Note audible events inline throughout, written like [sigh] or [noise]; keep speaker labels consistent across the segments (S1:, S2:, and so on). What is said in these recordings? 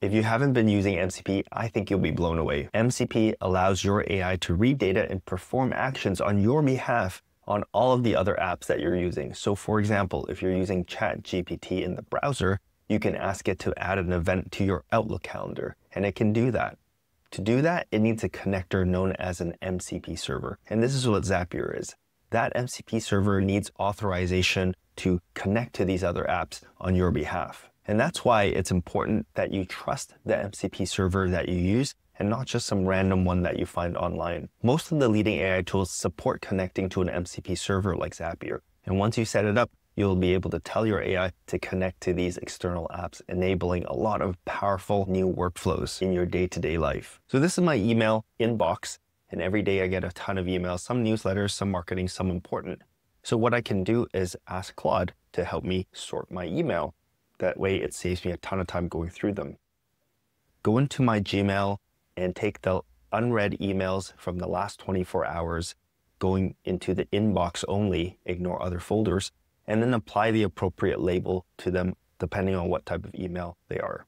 S1: If you haven't been using MCP, I think you'll be blown away. MCP allows your AI to read data and perform actions on your behalf on all of the other apps that you're using. So for example, if you're using ChatGPT in the browser, you can ask it to add an event to your Outlook calendar, and it can do that. To do that, it needs a connector known as an MCP server. And this is what Zapier is. That MCP server needs authorization to connect to these other apps on your behalf. And that's why it's important that you trust the MCP server that you use and not just some random one that you find online. Most of the leading AI tools support connecting to an MCP server like Zapier. And once you set it up, you'll be able to tell your AI to connect to these external apps, enabling a lot of powerful new workflows in your day-to-day life. So this is my email inbox, and every day I get a ton of emails, some newsletters, some marketing, some important. So what I can do is ask Claude to help me sort my email that way it saves me a ton of time going through them. Go into my Gmail and take the unread emails from the last 24 hours, going into the inbox only, ignore other folders, and then apply the appropriate label to them depending on what type of email they are.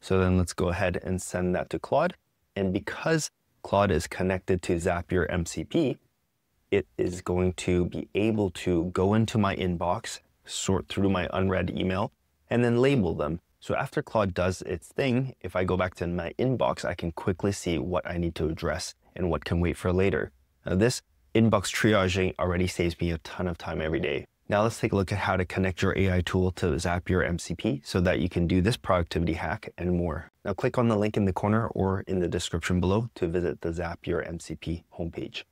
S1: So then let's go ahead and send that to Claude. And because Claude is connected to Zapier MCP, it is going to be able to go into my inbox sort through my unread email, and then label them. So after Claude does its thing, if I go back to my inbox, I can quickly see what I need to address and what can wait for later. Now this inbox triaging already saves me a ton of time every day. Now let's take a look at how to connect your AI tool to Zapier MCP so that you can do this productivity hack and more. Now click on the link in the corner or in the description below to visit the Zapier MCP homepage.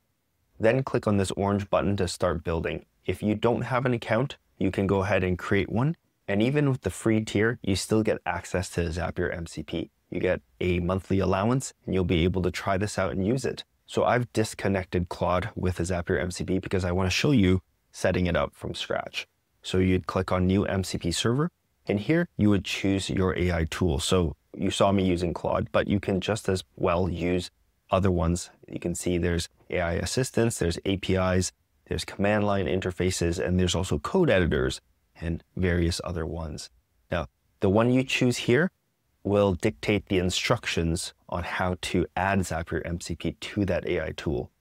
S1: Then click on this orange button to start building. If you don't have an account, you can go ahead and create one. And even with the free tier, you still get access to Zapier MCP. You get a monthly allowance and you'll be able to try this out and use it. So I've disconnected Claude with Zapier MCP because I want to show you setting it up from scratch. So you'd click on new MCP server and here you would choose your AI tool. So you saw me using Claude, but you can just as well use other ones. You can see there's AI assistants, there's APIs, there's command line interfaces, and there's also code editors and various other ones. Now, the one you choose here will dictate the instructions on how to add Zapier MCP to that AI tool.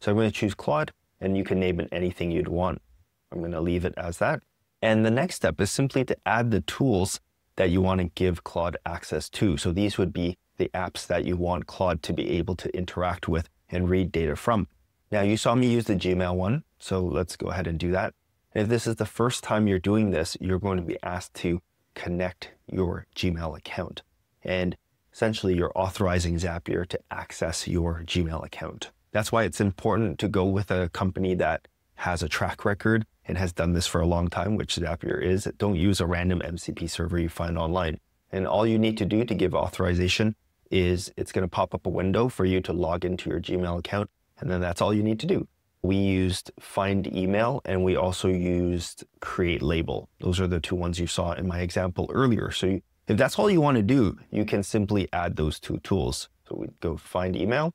S1: So I'm going to choose Claude, and you can name it anything you'd want. I'm going to leave it as that. And the next step is simply to add the tools that you want to give Claude access to. So these would be the apps that you want Claude to be able to interact with and read data from. Now you saw me use the Gmail one, so let's go ahead and do that. if this is the first time you're doing this, you're going to be asked to connect your Gmail account. And essentially you're authorizing Zapier to access your Gmail account. That's why it's important to go with a company that has a track record and has done this for a long time, which Zapier is. Don't use a random MCP server you find online. And all you need to do to give authorization is it's going to pop up a window for you to log into your Gmail account and then that's all you need to do. We used find email and we also used create label. Those are the two ones you saw in my example earlier. So you, if that's all you want to do, you can simply add those two tools. So we go find email,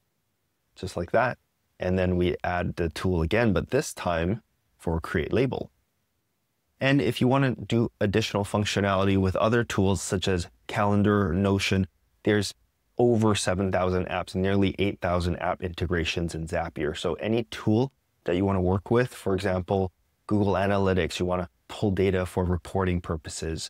S1: just like that. And then we add the tool again, but this time for create label. And if you want to do additional functionality with other tools such as Calendar, Notion, there's over 7,000 apps, nearly 8,000 app integrations in Zapier. So any tool that you want to work with, for example, Google Analytics, you want to pull data for reporting purposes,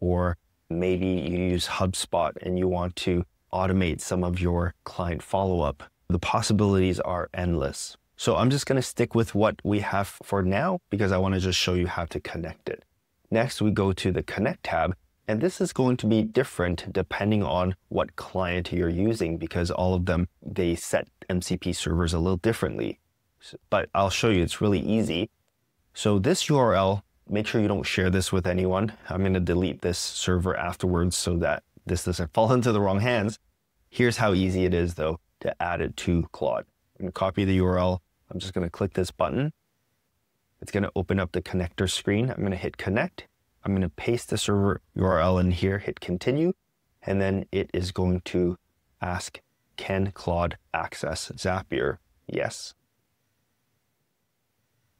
S1: or maybe you use HubSpot and you want to automate some of your client follow-up. The possibilities are endless. So I'm just going to stick with what we have for now because I want to just show you how to connect it. Next, we go to the Connect tab and this is going to be different depending on what client you're using because all of them, they set MCP servers a little differently. But I'll show you, it's really easy. So this URL, make sure you don't share this with anyone. I'm going to delete this server afterwards so that this doesn't [laughs] fall into the wrong hands. Here's how easy it is though to add it to Claude. I'm going to copy the URL. I'm just going to click this button. It's going to open up the connector screen. I'm going to hit connect I'm going to paste the server URL in here, hit continue, and then it is going to ask, can Claude access Zapier? Yes.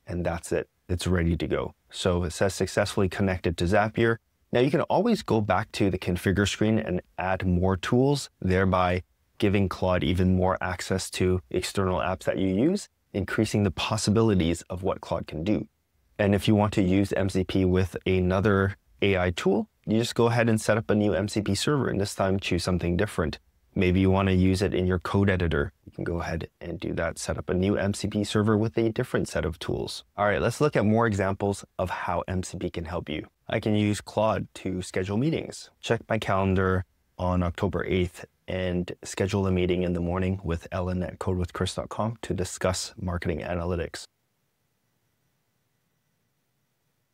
S1: And that's it. It's ready to go. So it says successfully connected to Zapier. Now you can always go back to the configure screen and add more tools, thereby giving Claude even more access to external apps that you use, increasing the possibilities of what Claude can do. And if you want to use MCP with another AI tool, you just go ahead and set up a new MCP server and this time choose something different. Maybe you want to use it in your code editor. You can go ahead and do that, set up a new MCP server with a different set of tools. All right, let's look at more examples of how MCP can help you. I can use Claude to schedule meetings. Check my calendar on October 8th and schedule a meeting in the morning with Ellen at codewithchris.com to discuss marketing analytics.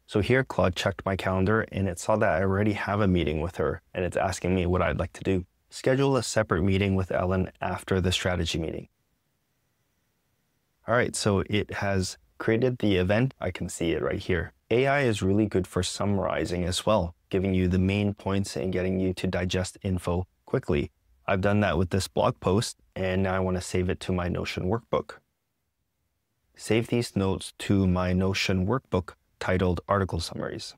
S1: So here Claude checked my calendar and it saw that I already have a meeting with her and it's asking me what I'd like to do. Schedule a separate meeting with Ellen after the strategy meeting. All right, so it has created the event. I can see it right here. AI is really good for summarizing as well, giving you the main points and getting you to digest info quickly. I've done that with this blog post, and now I want to save it to my Notion workbook. Save these notes to my Notion workbook titled Article Summaries.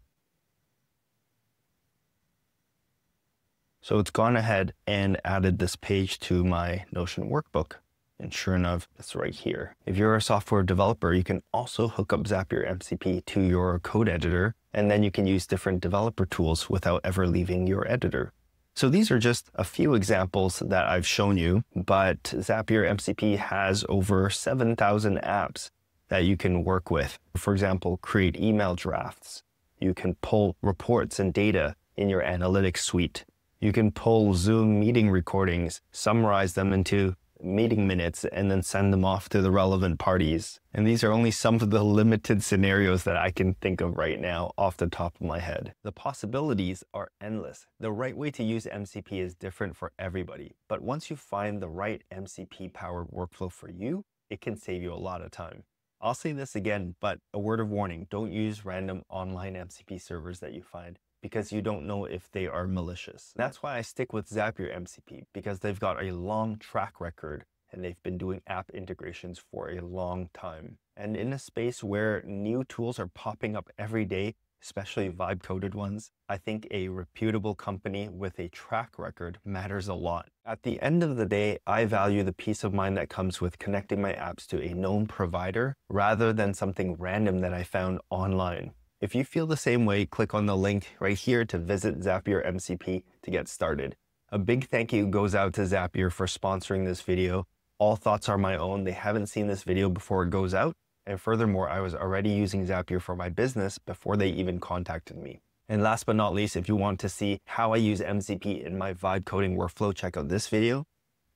S1: So it's gone ahead and added this page to my Notion workbook. And sure enough, it's right here. If you're a software developer, you can also hook up Zapier MCP to your code editor, and then you can use different developer tools without ever leaving your editor. So these are just a few examples that I've shown you, but Zapier MCP has over 7,000 apps that you can work with. For example, create email drafts. You can pull reports and data in your analytics suite. You can pull Zoom meeting recordings, summarize them into meeting minutes, and then send them off to the relevant parties. And these are only some of the limited scenarios that I can think of right now off the top of my head. The possibilities are endless. The right way to use MCP is different for everybody. But once you find the right MCP powered workflow for you, it can save you a lot of time. I'll say this again, but a word of warning, don't use random online MCP servers that you find because you don't know if they are malicious. That's why I stick with Zapier MCP because they've got a long track record and they've been doing app integrations for a long time. And in a space where new tools are popping up every day, especially vibe coded ones, I think a reputable company with a track record matters a lot. At the end of the day, I value the peace of mind that comes with connecting my apps to a known provider rather than something random that I found online. If you feel the same way, click on the link right here to visit Zapier MCP to get started. A big thank you goes out to Zapier for sponsoring this video. All thoughts are my own. They haven't seen this video before it goes out. And furthermore, I was already using Zapier for my business before they even contacted me. And last but not least, if you want to see how I use MCP in my vibe coding workflow, check out this video.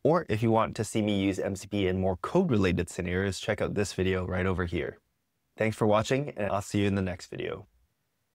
S1: Or if you want to see me use MCP in more code related scenarios, check out this video right over here. Thanks for watching, and I'll see you in the next video.